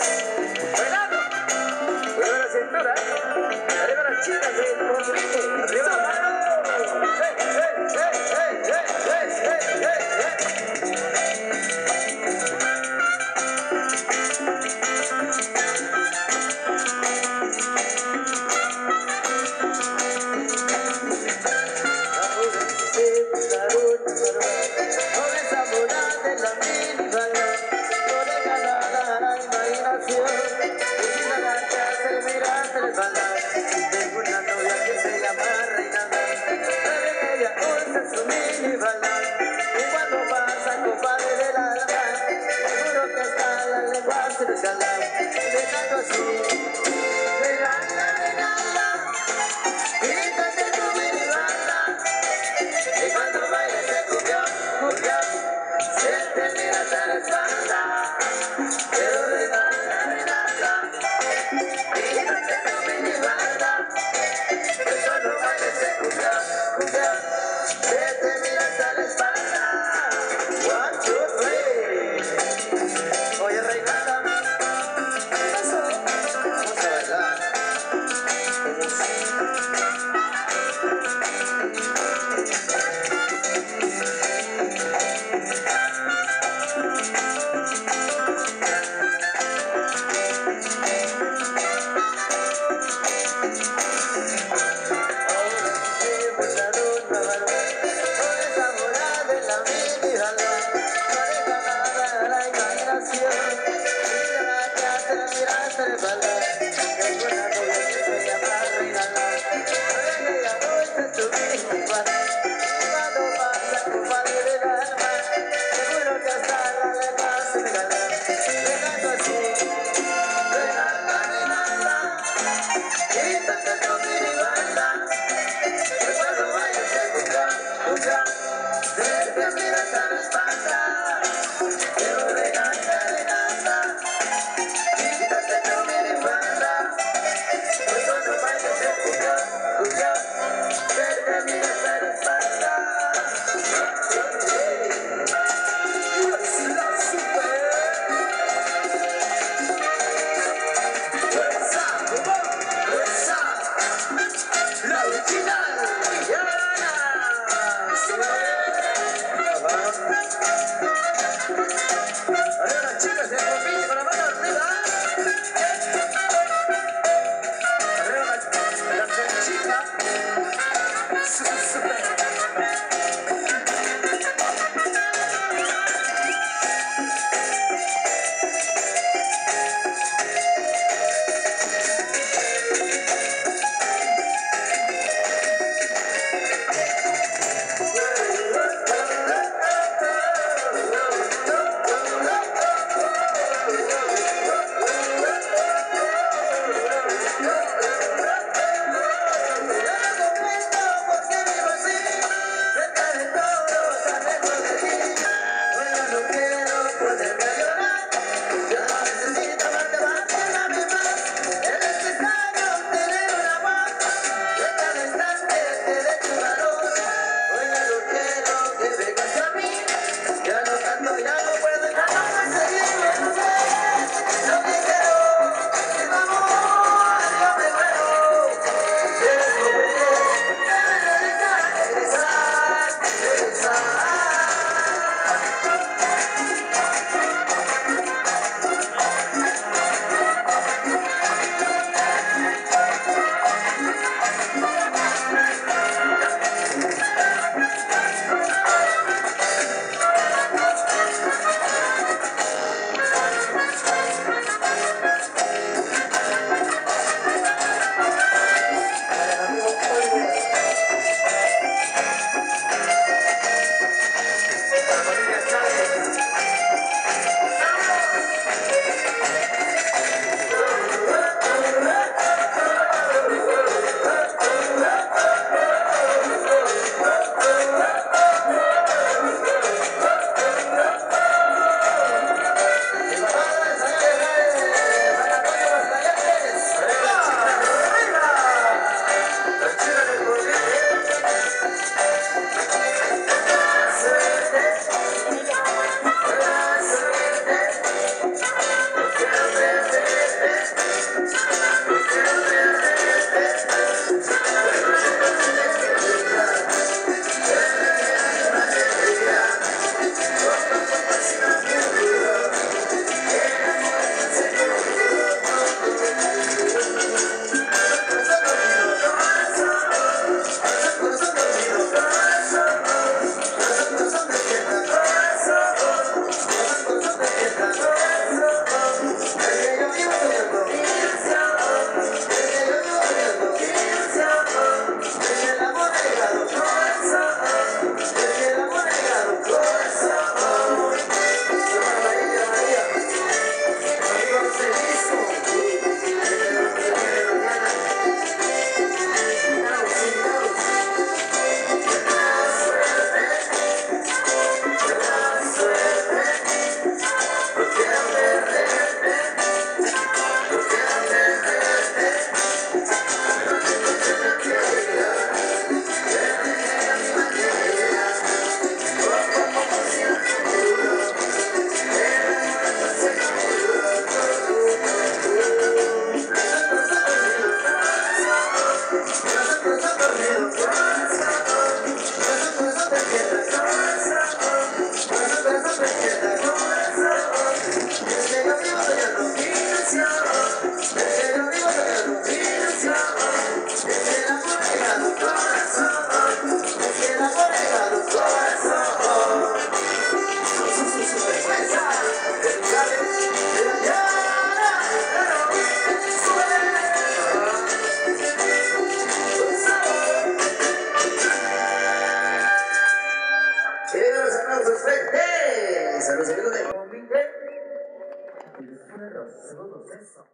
Música Siempre miras a la espalda. Terceira, segunda sessão.